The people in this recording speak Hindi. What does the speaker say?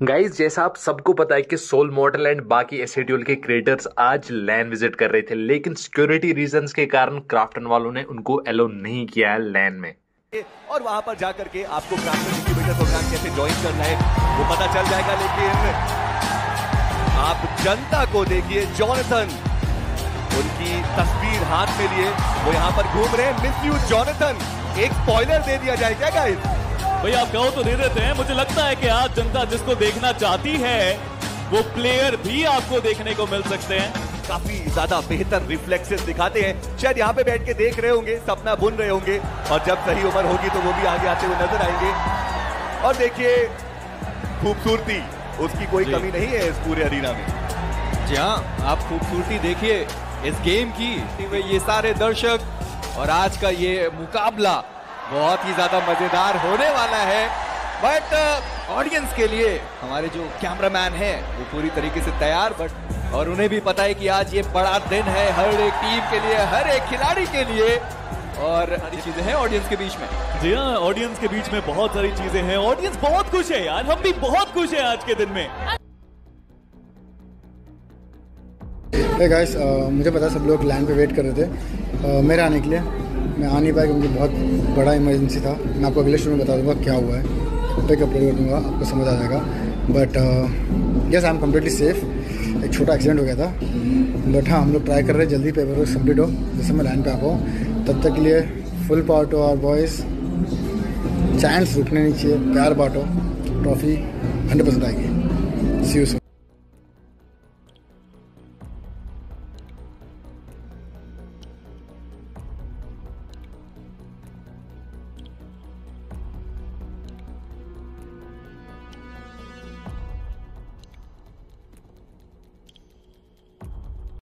गाइज़ जैसा आप सबको पता है कि सोल मॉडल एंड बाकी एसेड्यूल के क्रिएटर्स आज लैन विज़िट कर रहे थे, लेकिन सिक्योरिटी रीजंस के कारण क्राफ्टन वालों ने उनको एलो नहीं किया है लैन में। और वहाँ पर जाकर के आपको क्राफ्टन इंक्यूबेटर प्रोग्राम कैसे ज्वाइन करना है, वो पता चल जाएगा, लेकिन आप जनता को देखिए जॉनथन उनकी तस्वीर हाथ में लिए, वो यहाँ पर घूम रहे हैं। मिस यू जॉनथन एक स्पॉइलर दे दिया जाए क्या गाइस भैया आप कहो तो दे देते हैं। मुझे लगता है कि आज जनता जिसको देखना चाहती है वो प्लेयर भी आपको देखने को मिल सकते हैं। काफ़ी ज़्यादा बेहतर रिफ्लेक्सेस दिखाते हैं। शायद यहाँ पे बैठ के देख रहे होंगे सपना बुन रहे होंगे और जब सही उम्र होगी तो वो भी आगे आते हुए नज़र आएँगे। और देखिए खूबसूरती उसकी कोई कमी नहीं है इस पूरे अरीना में। जी हाँ आप खूबसूरती देखिए इस गेम की ये सारे दर्शक और आज का ये मुकाबला बहुत ही ज़्यादा मज़ेदार होने वाला है। बट ऑडियंस uh, के लिए हमारे जो कैमरामैन है वो पूरी तरीके से तैयार बट और उन्हें भी पता है कि आज ये बड़ा दिन है हर एक टीम के लिए हर एक खिलाड़ी के लिए। और सारी चीज़ें हैं ऑडियंस के बीच में। जी हाँ ऑडियंस के बीच में बहुत सारी चीज़ें हैं। ऑडियंस बहुत खुश है यार हम भी बहुत खुश है आज के दिन में। Hey guys, uh, मुझे पता सब लोग लैंड पे वेट कर रहे थे। Uh, मेरे आने के लिए। मैं आ नहीं पाया क्योंकि बहुत बड़ा इमरजेंसी था। मैं आपको अगले शो में बता दूँगा क्या हुआ है। पिक अपलोड कर दूँगा, आपको समझ आ जाएगा। But yes I am completely safe एक छोटा एक्सीडेंट हो गया था। बट हाँ हम लोग ट्राई कर रहे हैं, जल्दी पेपर वर्क कंप्लीट हो जैसे मैं लाइन पे आ पाऊँ। तब तक के लिए full power to our boys chance रुकने नहीं चाहिए, प्यार बांटो। ट्रॉफी हंड्रेड परसेंट आएगी। सी यू